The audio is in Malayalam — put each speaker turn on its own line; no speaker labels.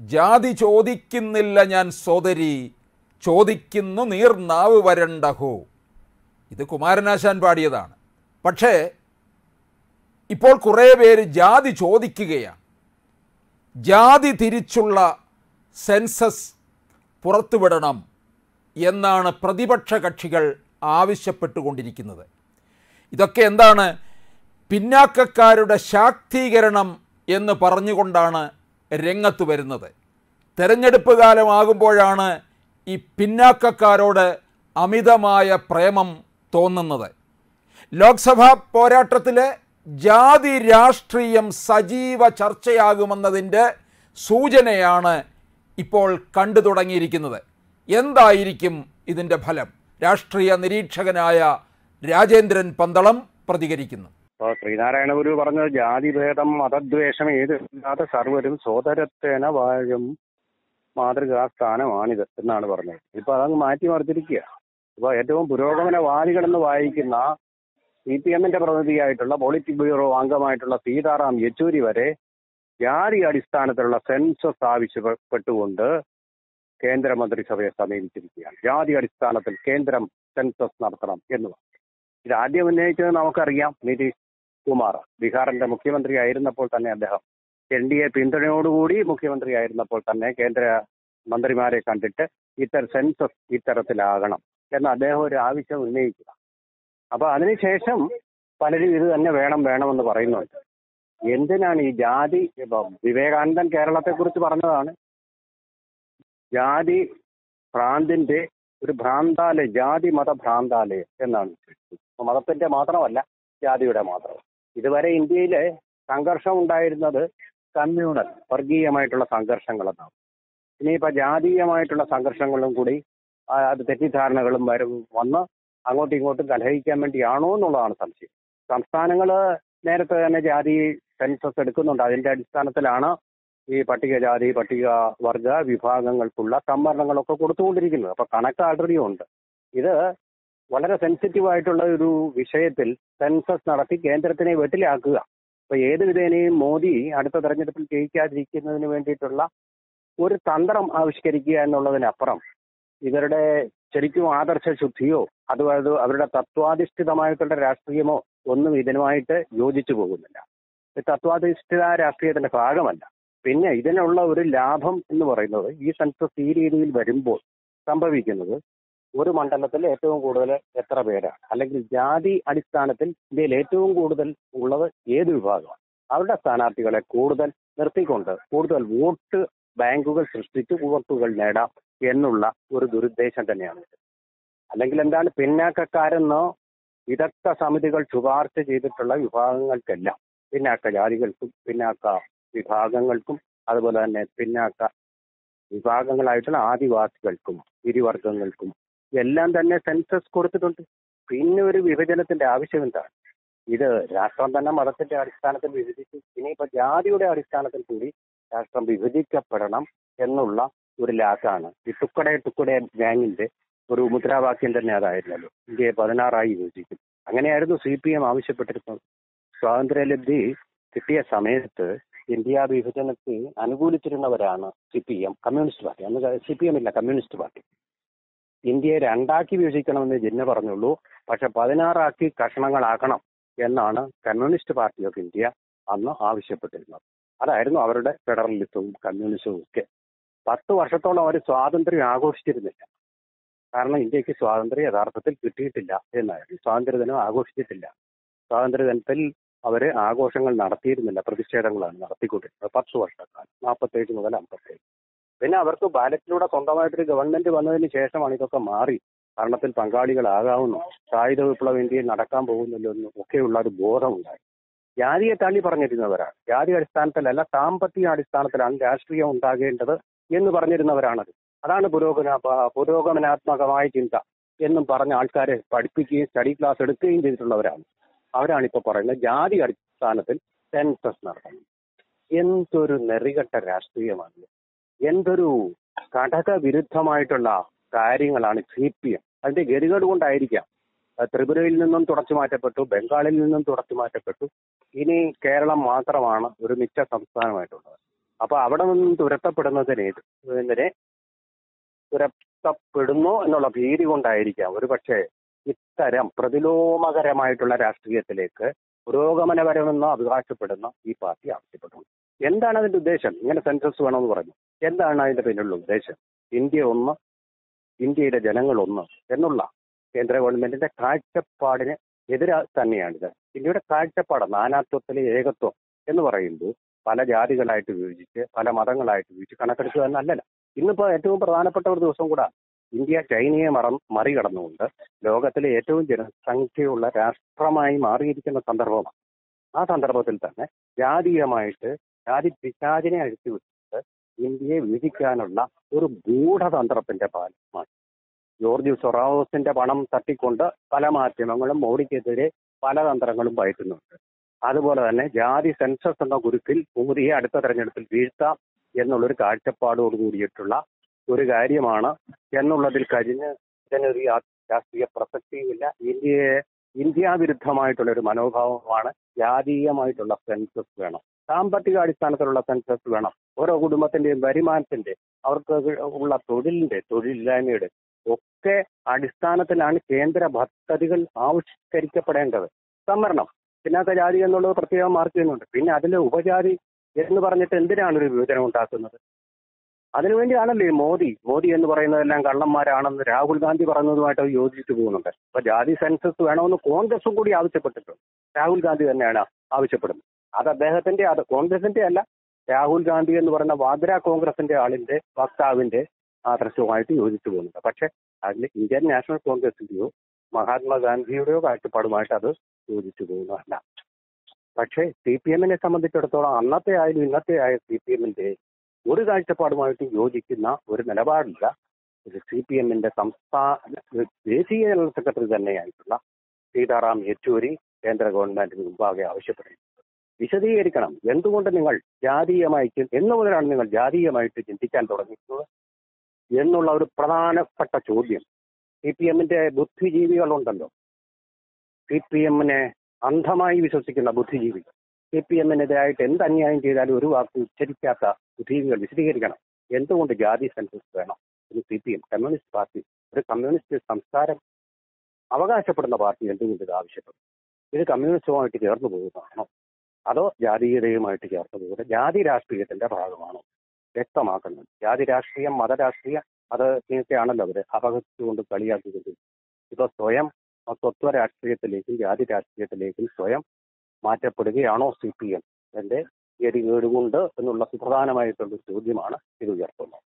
ജാതി ചോദിക്കുന്നില്ല ഞാൻ സോദരി ചോദിക്കുന്നു നീർനാവ് വരണ്ടഹോ. ഇത് കുമാരനാശാൻ പാടിയതാണ്. പക്ഷേ ഇപ്പോൾ കുറേ പേര് ജാതി ചോദിക്കുകയാണ്. ജാതി തിരിച്ചുള്ള സെൻസസ് പുറത്തുവിടണം എന്നാണ് പ്രതിപക്ഷ കക്ഷികൾ ആവശ്യപ്പെട്ടുകൊണ്ടിരിക്കുന്നത്. ഇതൊക്കെ എന്താണ്? പിന്നാക്കക്കാരുടെ ശാക്തീകരണം എന്ന് പറഞ്ഞുകൊണ്ടാണ് രംഗത്ത് വരുന്നത്. തെരഞ്ഞെടുപ്പ് കാലമാകുമ്പോഴാണ് ഈ പിന്നാക്കക്കാരോട് അമിതമായ പ്രേമം തോന്നുന്നത്. ലോക്സഭാ പോരാട്ടത്തിലെ ജാതി രാഷ്ട്രീയം സജീവ ചർച്ചയാകുമെന്നതിന്റെ സൂചനയാണ് ഇപ്പോൾ കണ്ടു തുടങ്ങിയിരിക്കുന്നത്. എന്തായിരിക്കും ഇതിന്റെ ഫലം? രാഷ്ട്രീയ നിരീക്ഷകനായ രാജേന്ദ്രൻ പന്തളം പ്രതികരിക്കുന്നു.
ഇപ്പോൾ ശ്രീനാരായണ ഗുരു പറഞ്ഞത് ജാതിഭേദം മതദ്വേഷം ഏതില്ലാതെ സർവരും സോദരത്തേന വാഴും മാതൃകാ സ്ഥാനമാണിത് എന്നാണ് പറഞ്ഞത്. ഇപ്പൊ അതങ്ങ് മാറ്റി മറിച്ചിരിക്കുക. ഇപ്പൊ ഏറ്റവും പുരോഗമനവാദികളെന്ന് വായിക്കുന്ന സി പി എമ്മിന്റെ പ്രതിനിധിയായിട്ടുള്ള പോളിറ്റ് ബ്യൂറോ അംഗമായിട്ടുള്ള സീതാറാം യെച്ചൂരി വരെ ജാതി അടിസ്ഥാനത്തിലുള്ള സെൻസസ് ആവശ്യപ്പെട്ടുകൊണ്ട് കേന്ദ്രമന്ത്രിസഭയെ സമീപിച്ചിരിക്കുകയാണ്. ജാതി അടിസ്ഥാനത്തിൽ കേന്ദ്രം സെൻസസ് നടത്തണം എന്ന് പറഞ്ഞു. ഇത് ആദ്യം ഉന്നയിച്ചത് നമുക്കറിയാം നിതീഷ് കുമാർ ബീഹാറിന്റെ മുഖ്യമന്ത്രി ആയിരുന്നപ്പോൾ തന്നെ അദ്ദേഹം. എൻ ഡി എ പിന്തുണയോടുകൂടി മുഖ്യമന്ത്രിയായിരുന്നപ്പോൾ തന്നെ കേന്ദ്ര മന്ത്രിമാരെ കണ്ടിട്ട് ഇത്തര സെൻസസ് ഇത്തരത്തിലാകണം എന്ന് അദ്ദേഹം ഒരു ആവശ്യം ഉന്നയിക്കുക. അപ്പൊ അതിനുശേഷം പലരും ഇത് തന്നെ വേണം വേണമെന്ന് പറയുന്നുണ്ട്. എന്തിനാണ് ഈ ജാതി വിവേകാനന്ദൻ കേരളത്തെ കുറിച്ച് പറഞ്ഞതാണ്? ജാതി ഭ്രാന്തിന്റെ ഒരു ഭ്രാന്താലയം ജാതി മത ഭ്രാന്താലയം എന്നാണ്. മതത്തിന്റെ മാത്രമല്ല ജാതിയുടെ മാത്രം. ഇതുവരെ ഇന്ത്യയിലെ സംഘർഷം ഉണ്ടായിരുന്നത് കമ്മ്യൂണൽ വർഗീയമായിട്ടുള്ള സംഘർഷങ്ങൾ എന്നാണ് ഇനിയിപ്പോ ജാതീയമായിട്ടുള്ള സംഘർഷങ്ങളും കൂടി അത് തെറ്റിദ്ധാരണകളും വരും വന്ന് അങ്ങോട്ടും ഇങ്ങോട്ടും കലഹിക്കാൻ വേണ്ടിയാണോ എന്നുള്ളതാണ് സംശയം. സംസ്ഥാനങ്ങൾ നേരത്തെ തന്നെ ജാതി സെൻസസ് എടുക്കുന്നുണ്ട്. അതിന്റെ അടിസ്ഥാനത്തിലാണ് ഈ പട്ടികജാതി പട്ടിക വർഗ വിഭാഗങ്ങൾക്കുള്ള സംവരണങ്ങളൊക്കെ കൊടുത്തുകൊണ്ടിരിക്കുന്നത്. അപ്പൊ കണക്ക് ആൾറെഡി ഉണ്ട്. ഇത് വളരെ സെൻസിറ്റീവ് ആയിട്ടുള്ള ഒരു വിഷയത്തിൽ സെൻസസ് നടത്തി കേന്ദ്രത്തിനെ വെട്ടിലാക്കുക. അപ്പൊ ഏത് വിധേനയും മോദി അടുത്ത തെരഞ്ഞെടുപ്പിൽ ജയിക്കാതിരിക്കുന്നതിന് വേണ്ടിയിട്ടുള്ള ഒരു തന്ത്രം ആവിഷ്കരിക്കുക എന്നുള്ളതിനപ്പുറം ഇവരുടെ ശരിക്കും ആദർശ ശുദ്ധിയോ അതുപോലെ അവരുടെ തത്വാധിഷ്ഠിതമായിട്ടുള്ള രാഷ്ട്രീയമോ ഒന്നും ഇതിനുമായിട്ട് യോജിച്ചു പോകുന്നില്ല. തത്വാധിഷ്ഠിത രാഷ്ട്രീയത്തിന്റെ ഭാഗമല്ല. പിന്നെ ഇതിനുള്ള ഒരു ലാഭം എന്ന് പറയുന്നത് ഈ സെൻസസ് ഈ രീതിയിൽ വരുമ്പോൾ സംഭവിക്കുന്നത് ഒരു മണ്ഡലത്തിൽ ഏറ്റവും കൂടുതൽ എത്ര പേരാണ്? അല്ലെങ്കിൽ ജാതി അടിസ്ഥാനത്തിൽ ഇന്ത്യയിൽ ഏറ്റവും കൂടുതൽ ഉള്ളത് ഏത് വിഭാഗമാണ്? അവരുടെ സ്ഥാനാർത്ഥികളെ കൂടുതൽ നിർത്തിക്കൊണ്ട് കൂടുതൽ വോട്ട് ബാങ്കുകൾ സൃഷ്ടിച്ച് വോട്ടുകൾ നേടാം എന്നുള്ള ഒരു ദുരുദ്ദേശം തന്നെയാണ്. അല്ലെങ്കിൽ എന്താണ് പിന്നാക്കക്കാരെന്നോ വിദഗ്ധ സമിതികൾ ശുപാർശ ചെയ്തിട്ടുള്ള വിഭാഗങ്ങൾക്കെല്ലാം പിന്നാക്ക ജാതികൾക്കും പിന്നാക്ക വിഭാഗങ്ങൾക്കും അതുപോലെ തന്നെ പിന്നാക്ക വിഭാഗങ്ങളായിട്ടുള്ള ആദിവാസികൾക്കും ഗിരിവർഗങ്ങൾക്കും എല്ലാം തന്നെ സെൻസസ് കൊടുത്തിട്ടുണ്ട്. പിന്നെ ഒരു വിഭജനത്തിന്റെ ആവശ്യം എന്താണ്? ഇത് രാഷ്ട്രം തന്നെ മതത്തിന്റെ അടിസ്ഥാനത്തിൽ വിഭജിച്ചു ഇനിയിപ്പോ ജാതിയുടെ അടിസ്ഥാനത്തിൽ കൂടി രാഷ്ട്രം വിഭജിക്കപ്പെടണം എന്നുള്ള ഒരു ലാക്കാണ്. ഈ തുക്കടെ തുക്കടെ ഗാങ്ങിന്റെ ഒരു മുദ്രാവാക്യം തന്നെ അതായിരുന്നല്ലോ. ഇന്ത്യയെ പതിനാറായി വിഭജിക്കും. അങ്ങനെയായിരുന്നു സി പി എം ആവശ്യപ്പെട്ടിരുന്നത്. സ്വാതന്ത്ര്യലബ്ധി കിട്ടിയ സമയത്ത് ഇന്ത്യ വിഭജനത്തെ അനുകൂലിച്ചിരുന്നവരാണ് C P M communist party. അന്ന് സി പി എം ഇല്ല കമ്മ്യൂണിസ്റ്റ് പാർട്ടി. ഇന്ത്യയെ രണ്ടാക്കി വിഭജിക്കണമെന്ന് ജിന്ന പറഞ്ഞുള്ളൂ. പക്ഷെ പതിനാറാക്കി കഷണങ്ങളാക്കണം എന്നാണ് കമ്മ്യൂണിസ്റ്റ് പാർട്ടി ഓഫ് ഇന്ത്യ അന്ന് ആവശ്യപ്പെട്ടിരുന്നത്. അതായിരുന്നു അവരുടെ ഫെഡറലിസവും കമ്മ്യൂണിസവും ഒക്കെ. പത്ത് വർഷത്തോളം അവർ സ്വാതന്ത്ര്യം ആഘോഷിച്ചിരുന്നില്ല. കാരണം ഇന്ത്യയ്ക്ക് സ്വാതന്ത്ര്യം യഥാർത്ഥത്തിൽ കിട്ടിയിട്ടില്ല എന്നായിരുന്നു. സ്വാതന്ത്ര്യദിനം ആഘോഷിച്ചിട്ടില്ല. സ്വാതന്ത്ര്യദിനത്തിൽ അവർ ആഘോഷങ്ങൾ നടത്തിയിരുന്നില്ല. പ്രതിഷേധങ്ങളാണ് നടത്തിക്കൊണ്ടിരുന്നത്. പത്ത് വർഷക്കാലം നാൽപ്പത്തേഴ് മുതൽ അമ്പത്തേഴ്. പിന്നെ അവർക്ക് ബാലറ്റിലൂടെ സ്വന്തമായിട്ടൊരു ഗവൺമെന്റ് വന്നതിന് ശേഷമാണ് ഇതൊക്കെ മാറി. ഭരണത്തിൽ പങ്കാളികളാകാവുന്നു. സായുധ വിപ്ലവം ഇന്ത്യയിൽ നടക്കാൻ പോകുന്നില്ല എന്നും ഒക്കെയുള്ള ഒരു ബോധമുണ്ടായി. ജാതിയെ തള്ളി പറഞ്ഞിരുന്നവരാണ്. ജാതി അടിസ്ഥാനത്തിലല്ല സാമ്പത്തിക അടിസ്ഥാനത്തിലാണ് രാഷ്ട്രീയം ഉണ്ടാകേണ്ടത് എന്ന് പറഞ്ഞിരുന്നവരാണത്. അതാണ് പുരോഗമന പുരോഗമനാത്മകമായ ചിന്ത എന്നും പറഞ്ഞ ആൾക്കാരെ പഠിപ്പിക്കുകയും സ്റ്റഡി ക്ലാസ് എടുക്കുകയും ചെയ്തിട്ടുള്ളവരാണ്. അവരാണ് പറയുന്നത് ജാതി അടിസ്ഥാനത്തിൽ സെൻസസ് നടത്തണം. എന്തൊരു നെറികെട്ട രാഷ്ട്രീയമാണ് എന്തൊരു ഘടക വിരുദ്ധമായിട്ടുള്ള കാര്യങ്ങളാണ് സി പി എം. അതിന്റെ ഗതികേട് കൊണ്ടായിരിക്കാം. ത്രിപുരയിൽ നിന്നും തുടച്ചു മാറ്റപ്പെട്ടു ബംഗാളിൽ നിന്നും തുടച്ചു മാറ്റപ്പെട്ടു. ഇനി കേരളം മാത്രമാണ് ഒരു മിച്ച സംസ്ഥാനമായിട്ടുള്ളത്. അപ്പൊ അവിടെ നിന്നും തുരത്തപ്പെടുന്നതിനെതിരെ തുരത്തപ്പെടുന്നു എന്നുള്ള ഭീതി കൊണ്ടായിരിക്കാം. ഒരു പക്ഷേ ഇത്തരം പ്രതിലോമകരമായിട്ടുള്ള രാഷ്ട്രീയത്തിലേക്ക് പുരോഗമനപരമെന്ന് അവകാശപ്പെടുന്ന ഈ പാർട്ടി ആവശ്യപ്പെട്ടു എന്താണ് അതിന്റെ ഉദ്ദേശം? ഇങ്ങനെ സെൻസസ് വേണമെന്ന് പറഞ്ഞു. എന്താണ് അതിന്റെ പിന്നിലുള്ള ഉദ്ദേശം? ഇന്ത്യ ഒന്ന് ഇന്ത്യയുടെ ജനങ്ങൾ ഒന്ന് എന്നുള്ള കേന്ദ്ര ഗവൺമെന്റിന്റെ കാഴ്ചപ്പാടിന് എതിരാ തന്നെയാണിത്. ഇന്ത്യയുടെ കാഴ്ചപ്പാട് നാനാത്വത്തിലെ ഏകത്വം എന്ന് പറയുമ്പോൾ പല ജാതികളായിട്ട് വിഭജിച്ച് പല മതങ്ങളായിട്ട് വിഭജിച്ച് കണക്കെടുക്കുക എന്നല്ലല്ല. ഇന്നിപ്പോ ഏറ്റവും പ്രധാനപ്പെട്ട ഒരു ദിവസം കൂടാ. ഇന്ത്യ ചൈനയെ മറ മറികടന്നുകൊണ്ട് ലോകത്തിലെ ഏറ്റവും ജനസംഖ്യയുള്ള രാഷ്ട്രമായി മാറിയിരിക്കുന്ന സന്ദർഭമാണ്. ആ സന്ദർഭത്തിൽ തന്നെ ജാതീയമായിട്ട് ജാതി പിശാചിനെ അഴിച്ചുവിട്ടിട്ട് ഇന്ത്യയെ വിഭജിക്കാനുള്ള ഒരു ഗൂഢതന്ത്രത്തിന്റെ ഭാഗമാണ് ജോർജ് സൊറാവോസിന്റെ പണം തട്ടിക്കൊണ്ട് പല മാധ്യമങ്ങളും മോഡിക്കെതിരെ പല തന്ത്രങ്ങളും പയറ്റുന്നുണ്ട്. അതുപോലെ തന്നെ ജാതി സെൻസസ് എന്ന കുരുക്കിൽ മോദിയെ അടുത്ത തെരഞ്ഞെടുപ്പിൽ വീഴ്ത്താം എന്നുള്ളൊരു കാഴ്ചപ്പാടോട് കൂടിയിട്ടുള്ള ഒരു കാര്യമാണ്. എന്നുള്ളതിൽ കഴിഞ്ഞ് ഇതിനൊരു രാഷ്ട്രീയ പ്രസക്തിയുമില്ല. ഇന്ത്യയെ ഇന്ത്യ വിരുദ്ധമായിട്ടുള്ള ഒരു മനോഭാവമാണ് ജാതീയമായിട്ടുള്ള സെൻസസ് വേണം. സാമ്പത്തിക അടിസ്ഥാനത്തിലുള്ള സെൻസസ് വേണം. ഓരോ കുടുംബത്തിന്റെയും വരുമാനത്തിന്റെ അവർക്ക് ഉള്ള തൊഴിലിന്റെ തൊഴിലില്ലായ്മയുടെ ഒക്കെ അടിസ്ഥാനത്തിലാണ് കേന്ദ്ര പദ്ധതികൾ ആവിഷ്കരിക്കപ്പെടേണ്ടത്. സംവരണം. പിന്നാത്ത ജാതി എന്നുള്ളത് പ്രത്യേകം മാർക്ക് ചെയ്യുന്നുണ്ട്. പിന്നെ അതിലെ ഉപജാതി എന്ന് പറഞ്ഞിട്ട് എന്തിനാണ് ഒരു വിഭജനം ഉണ്ടാക്കുന്നത്? അതിനുവേണ്ടിയാണല്ലോ മോദി? മോദി എന്ന് പറയുന്നതെല്ലാം കള്ളന്മാരാണെന്ന് രാഹുൽ ഗാന്ധി പറഞ്ഞതുമായിട്ട് യോജിച്ചു പോകുന്നുണ്ട്. അപ്പൊ ജാതി സെൻസസ് വേണമെന്ന് കോൺഗ്രസും കൂടി ആവശ്യപ്പെട്ടിട്ടുണ്ട്. രാഹുൽ ഗാന്ധി തന്നെയാണ് ആവശ്യപ്പെടുന്നത്. അത് അദ്ദേഹത്തിന്റെ അത് കോൺഗ്രസിന്റെ അല്ല. രാഹുൽ ഗാന്ധി എന്ന് പറയുന്ന വാദ്ര കോൺഗ്രസിന്റെ ആളിന്റെ വക്താവിന്റെ ആദർശവുമായിട്ട് യോജിച്ചു പോകുന്നുണ്ട്. പക്ഷെ അതിൽ ഇന്ത്യൻ നാഷണൽ കോൺഗ്രസിന്റെയോ മഹാത്മാഗാന്ധിയുടെയോ കാഴ്ചപ്പാടുമായിട്ട് അത് യോജിച്ചു പോകുന്നതല്ല. പക്ഷേ സി പി എമ്മിനെ സംബന്ധിച്ചിടത്തോളം അന്നത്തെ ആയാലും ഇന്നത്തെ ആയ സി പി എമ്മിന്റെ ഒരു കാഴ്ചപ്പാടുമായിട്ട് യോജിക്കുന്ന ഒരു നിലപാടില്ല. സി പി എമ്മിന്റെ സംസ്ഥാന ദേശീയ ജനറൽ സെക്രട്ടറി തന്നെയായിട്ടുള്ള സീതാറാം യെച്ചൂരി കേന്ദ്ര ഗവൺമെന്റിന് മുമ്പാകെ ആവശ്യപ്പെടുന്നത് വിശദീകരിക്കണം. എന്തുകൊണ്ട് നിങ്ങൾ ജാതീയമായിട്ട് എന്ന് മുതലാണ് നിങ്ങൾ ജാതീയമായിട്ട് ചിന്തിക്കാൻ തുടങ്ങിയിട്ടുള്ളത്? എന്നുള്ള ഒരു പ്രധാനപ്പെട്ട ചോദ്യം. സി പി എമ്മിന്റെ ബുദ്ധിജീവികളുണ്ടല്ലോ. സി പി എമ്മിനെ അന്ധമായി വിശ്വസിക്കുന്ന ബുദ്ധിജീവികൾ. സി പി എമ്മിനെതിരായിട്ട് എന്ത് അന്യായം ചെയ്താലും ഒരു വാക്ക് ഉച്ചരിക്കാത്ത ബുദ്ധിജീവികൾ വിശദീകരിക്കണം. എന്തുകൊണ്ട് ജാതി സെൻസസ് വേണം? ഒരു C P M communist party ഒരു കമ്മ്യൂണിസ്റ്റ് സംസ്കാരം അവകാശപ്പെടുന്ന പാർട്ടി എന്തുകൊണ്ട് ഇത് ആവശ്യപ്പെടും? ഇത് കമ്മ്യൂണിസവുമായിട്ട് ചേർന്ന് പോകുന്നതാണോ? അതോ ജാതീയതയുമായിട്ട് ചേർന്ന് പോകുന്നത് ജാതി രാഷ്ട്രീയത്തിന്റെ ഭാഗമാണോ? വ്യക്തമാക്കുന്നത് ജാതി രാഷ്ട്രീയം മതരാഷ്ട്രീയം അത് ഇങ്ങനെയൊക്കെയാണല്ലോ അവർ അപകടിച്ചുകൊണ്ട് കളിയാക്കിക്കൊണ്ട്. ഇപ്പൊ സ്വയം സ്വത്വ രാഷ്ട്രീയത്തിലേക്കും ജാതി രാഷ്ട്രീയത്തിലേക്കും സ്വയം മാറ്റപ്പെടുകയാണോ സി പി എം? എന്റെ ഗതികേടുമുണ്ട് എന്നുള്ള സുപ്രധാനമായിട്ടുള്ള ചോദ്യമാണ് ഇത് ഉയർത്തുന്നത്.